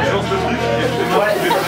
Ouais.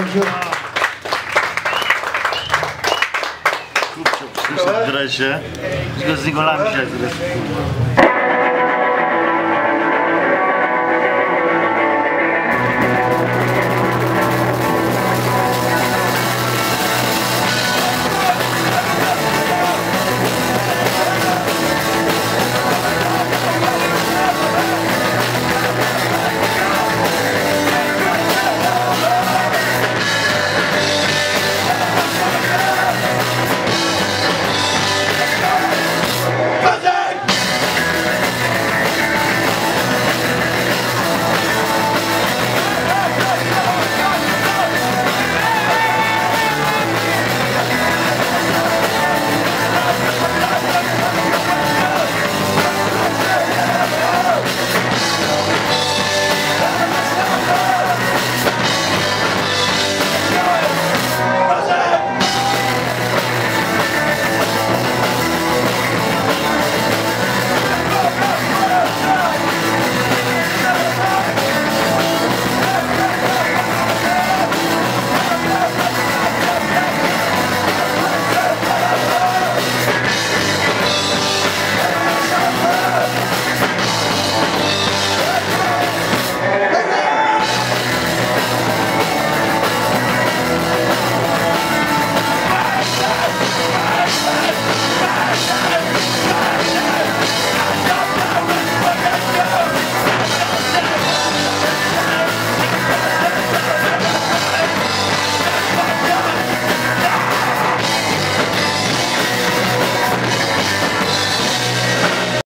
Także... Kurczę, w dresie. Tylko Z golami się jak